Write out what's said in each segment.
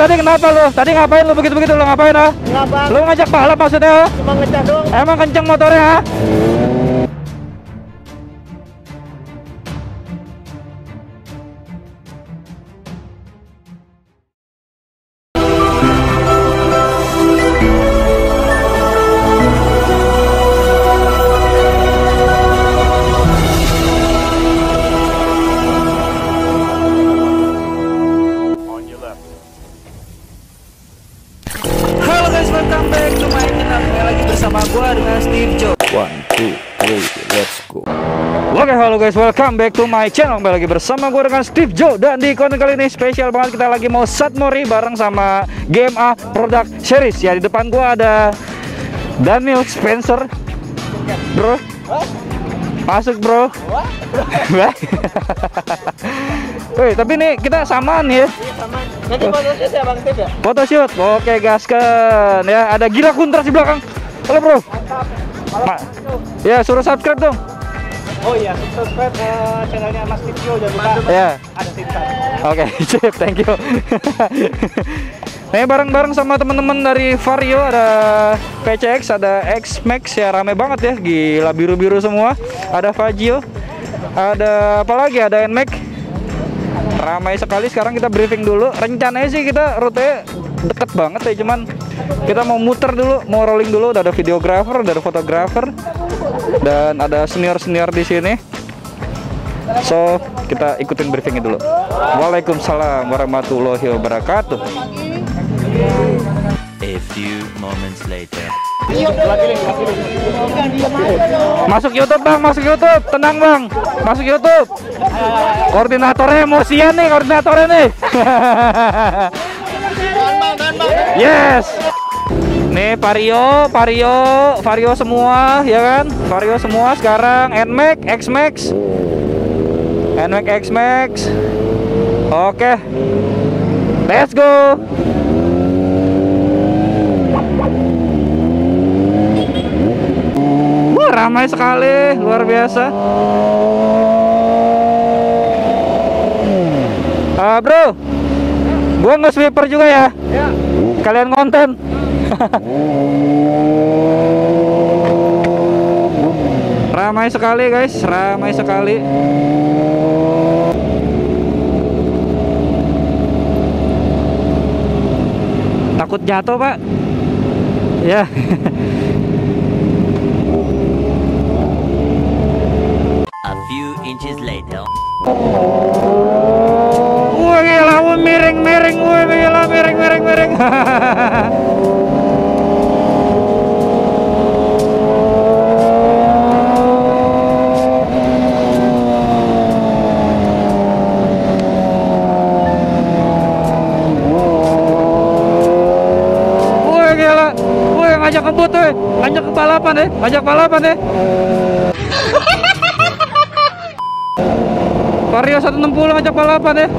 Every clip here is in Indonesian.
tadi kenapa lu? Tadi ngapain lu begitu-begitu lu ngapain ah? Enggak bang, Lu ngajak balap maksudnya? ah? cuma ngecas doang. Emang kenceng motornya halo guys, welcome back to my channel. Kembali lagi bersama gua dengan Steve Joe dan di konten kali ini spesial banget kita lagi mau Satmori bareng sama GMA Product Series. Ya di depan gua ada Daniel Spencer. Bro. Masuk, Bro. Wih, tapi nih kita samaan ya. Nanti bang Tip ya. Foto shoot. Oke, gaskan ya. Ada Gila Kuntras di belakang. Halo, Bro. Ma- ya, suruh subscribe dong. Oh iya, subscribe uh, channelnya Mas Tip Jo jangan lupa. Ya. Ada tinta. Oke, sip, thank you. Nih bareng-bareng sama teman-teman dari Vario ada PCX, ada X Max ya rame banget ya, gila biru-biru semua. Ada Fagio, ada apa lagi? Ada Nmax. Ramai sekali. Sekarang kita briefing dulu. Rencananya sih kita rute deket banget ya, cuman kita mau muter dulu, mau rolling dulu. Udah ada videographer, udah ada fotografer, dan ada senior-senior di sini. So, kita ikutin briefingnya dulu. Waalaikumsalam warahmatullahi wabarakatuh. A few moments later. Masuk YouTube bang, masuk YouTube. Tenang bang, masuk YouTube. Koordinatornya emosian nih, koordinatornya nih. yes. Nih Vario, Vario, Vario semua, ya kan? Vario semua sekarang Nmax, Xmax, Nmax, Xmax. Oke, let's go. Wah, ramai sekali, luar biasa. Ah, bro, gua nge-sweeper juga ya. Ya. Kalian konten. ramai sekali guys, ramai sekali. Takut jatuh pak? Ya. A few inches later. Wah gila, wah miring miring, wah gila wah ngajak kebut weh, ngajak ke balapan deh, ngajak balapan deh. Vario 160 ngajak balapan deh.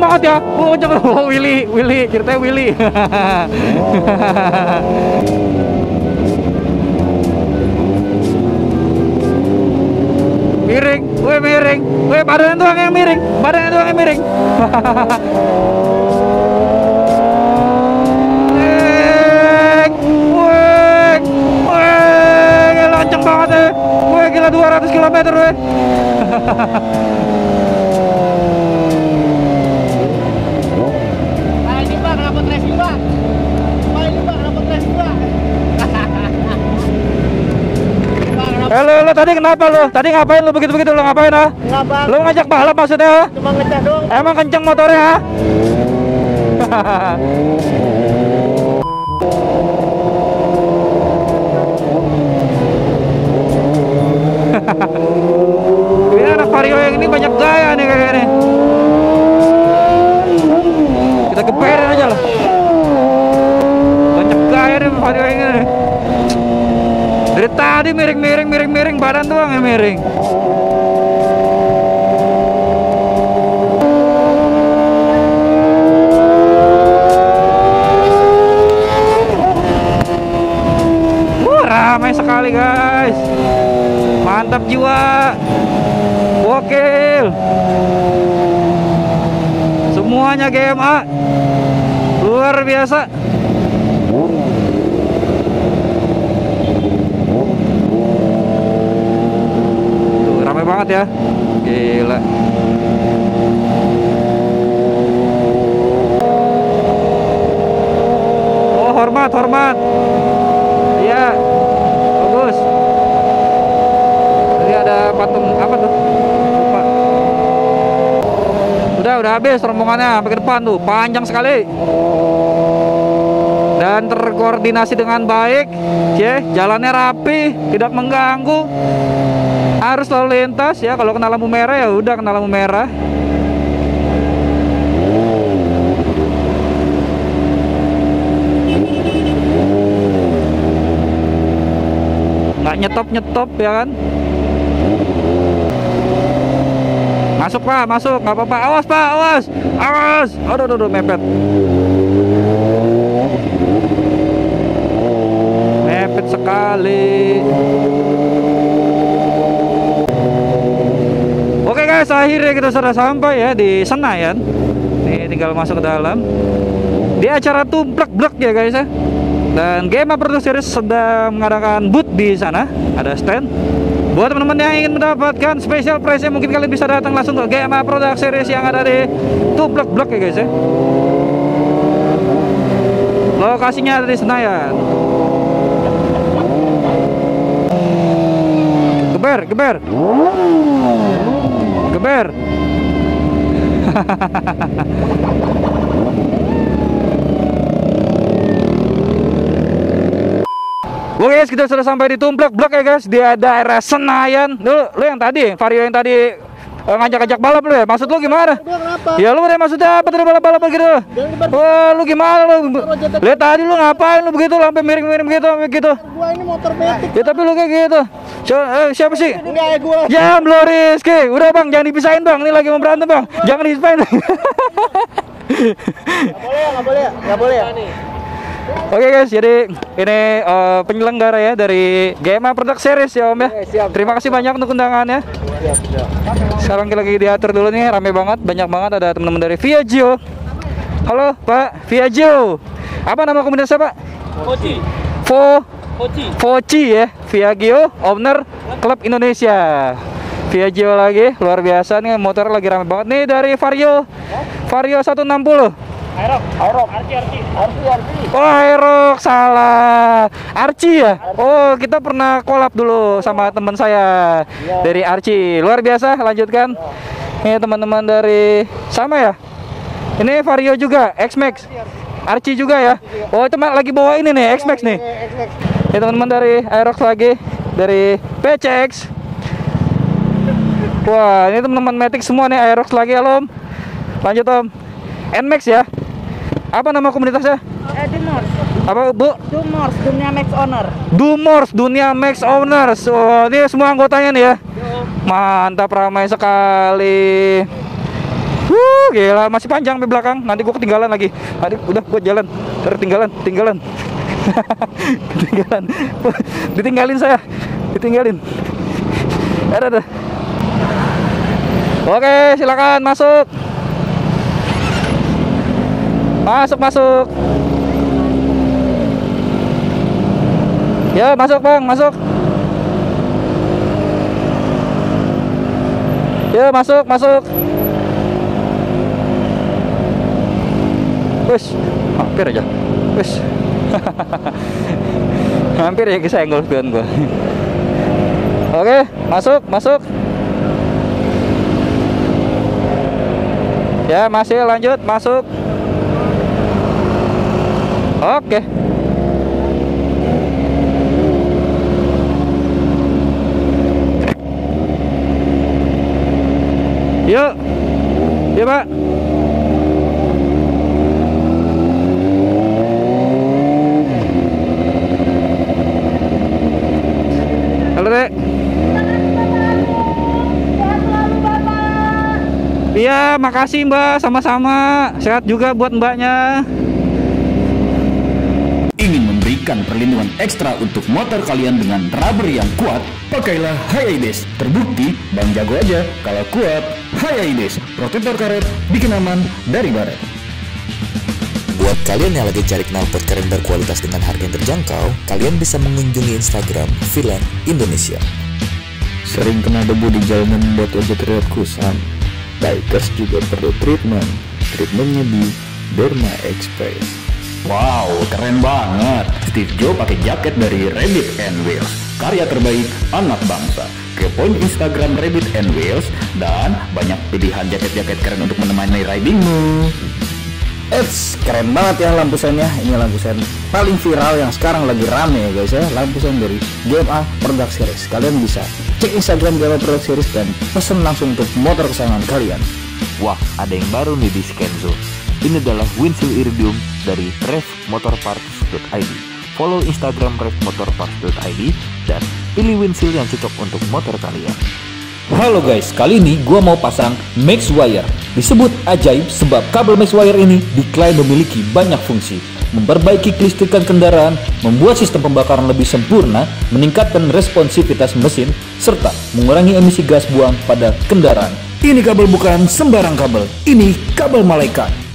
Banget ya. Wah kencang. Wah Willy, Willy, ceritanya Willy. miring, weh miring, weh badannya doang yang miring, badannya doang yang miring. Weng, gila kenceng banget ya. Weh gila 200 km weh. Nah ini bang, rapot racing bang. Pak ini bang, rapot racing bang. Bang, lu tadi kenapa lu? Tadi ngapain lu begitu-begitu lu ngapain ah? Enggak bang, Lu ngajak balap maksudnya ah? cuma ngecas doang. Emang kenceng motornya ah? ini anak vario yang ini banyak gaya nih kayak ini. Kita geperin aja lah. Banyak gaya nih vario yang ini. nih. Dari tadi miring-miring miring-miring badan doang yang miring. Wah, ramai sekali guys. Mantap jiwa. Gokil. semuanya GMA. Luar biasa. Tuh, ramai banget ya. Gila. Oh, hormat, hormat. Iya. Bagus. Tadi ada patung apa tuh? Lupa. Udah, udah habis rombongannya ke depan tuh. Panjang sekali. Dan terkoordinasi dengan baik. Ya, jalannya rapi, tidak mengganggu. Harus lalu lintas ya. Kalau kena lampu merah ya udah kena lampu merah. nggak nyetop nyetop ya kan masuk pak masuk nggak apa-apa awas pak awas awas aduh aduh, aduh mepet mepet sekali guys akhirnya kita sudah sampai ya di Senayan. Nih tinggal masuk ke dalam. Di acara tumplek blek ya guys ya. Dan Game Product Series sedang mengadakan booth di sana. Ada stand. Buat teman-teman yang ingin mendapatkan special price mungkin kalian bisa datang langsung ke Game Product Series yang ada di tumplek blek ya guys ya. Lokasinya ada di Senayan. Geber geber geber Oke guys, kita sudah sampai di Tumplek Blok ya guys, di daerah Senayan. Lu, lu yang tadi, Vario yang tadi ngajak-ngajak balap lu ya? Maksud lu gimana? Ya lu udah maksudnya apa tadi balap-balap begitu? Wah, lu gimana lu? Lihat tadi lu ngapain lu begitu sampai miring-miring begitu begitu. Gua ini motor metik. Ya tapi lu kayak gitu. Siapa, eh, siapa sih? Enggak gua. Jam lo Rizky. Udah bang, jangan dipisahin bang. Ini lagi mau berantem bang. Jangan dipisahin. Boleh ya, enggak boleh ya? Enggak boleh ya? Oke guys, jadi ini eh, penyelenggara ya dari GMA Product Series ya Om ya. Terima kasih banyak untuk undangannya. Sekarang kita lagi diatur dulu nih, rame banget, banyak banget ada teman-teman dari Viaggio. Halo Pak Viaggio. Apa nama komunitasnya Pak? Koci. Vo Koci. Voci ya, Viaggio Owner Klub Indonesia. Viaggio lagi, luar biasa nih motor lagi rame banget nih dari Vario. Vario 160. Aerok. Aerok. Arci, Arci. Arci, Arci. Oh, Aerox salah. Archie ya? Oh, kita pernah collab dulu sama teman saya dari Archie. Luar biasa, lanjutkan. Ini teman-teman dari sama ya? Ini Vario juga, X-Max. Archie juga ya? Oh, itu mah lagi bawa ini nih, X-Max nih. Ini teman-teman dari Aerox lagi, dari PCX. Wah, ini teman-teman Matic semua nih Aerox lagi, Om. Lanjut Om. Nmax ya? Apa nama komunitasnya? Eh, Dumors, Apa Bu? Dumors, Dunia Max Owner. Dumors Dunia Max Owners. Oh, ini semua anggotanya nih ya. Mantap ramai sekali. Wuh, gila masih panjang di belakang. Nanti gua ketinggalan lagi. Aduh, udah gua jalan. Tertinggalan, tinggalan. ketinggalan. Ditinggalin saya. Ditinggalin. Ada ada. Oke, silakan masuk. Masuk, masuk. Ya, masuk bang, masuk. Ya, masuk, masuk. Wes, hampir aja. Wes. hampir ya kesenggol spion gua. Oke, masuk, masuk. Ya, masih lanjut, masuk. Oke. Yuk. Yuk, Pak. Halo, Dek. Iya, makasih Mbak, sama-sama. Sehat juga buat Mbaknya. Memberikan perlindungan ekstra untuk motor kalian dengan rubber yang kuat? Pakailah Hayades. Terbukti, Bang Jago aja. Kalau kuat, Saya Ines, protektor karet, bikin aman dari baret. Buat kalian yang lagi cari knalpot keren berkualitas dengan harga yang terjangkau, kalian bisa mengunjungi Instagram Villain Indonesia. Sering kena debu di jalanan membuat wajah terlihat kusam. Bikers juga perlu treatment. Treatmentnya di Derma Express. Wow, keren banget. Steve Joe pakai jaket dari Rabbit and Wheels. Karya terbaik anak bangsa. Kepoin Instagram Rabbit and Wheels dan banyak pilihan jaket-jaket keren untuk menemani ridingmu. Eits, keren banget ya lampu sennya. Ini lampu sen paling viral yang sekarang lagi rame ya guys ya. Lampu sen dari GMA Product Series. Kalian bisa cek Instagram GMA Product Series dan pesen langsung untuk motor kesayangan kalian. Wah, ada yang baru nih di Skenzo. Ini adalah windshield iridium dari revmotorparts.id. Follow Instagram revmotorparts.id dan pilih windshield yang cocok untuk motor kalian. Halo guys, kali ini gua mau pasang Max Wire. Disebut ajaib sebab kabel Max Wire ini diklaim memiliki banyak fungsi. Memperbaiki kelistrikan kendaraan, membuat sistem pembakaran lebih sempurna, meningkatkan responsivitas mesin, serta mengurangi emisi gas buang pada kendaraan. Ini kabel bukan sembarang kabel, ini kabel malaikat.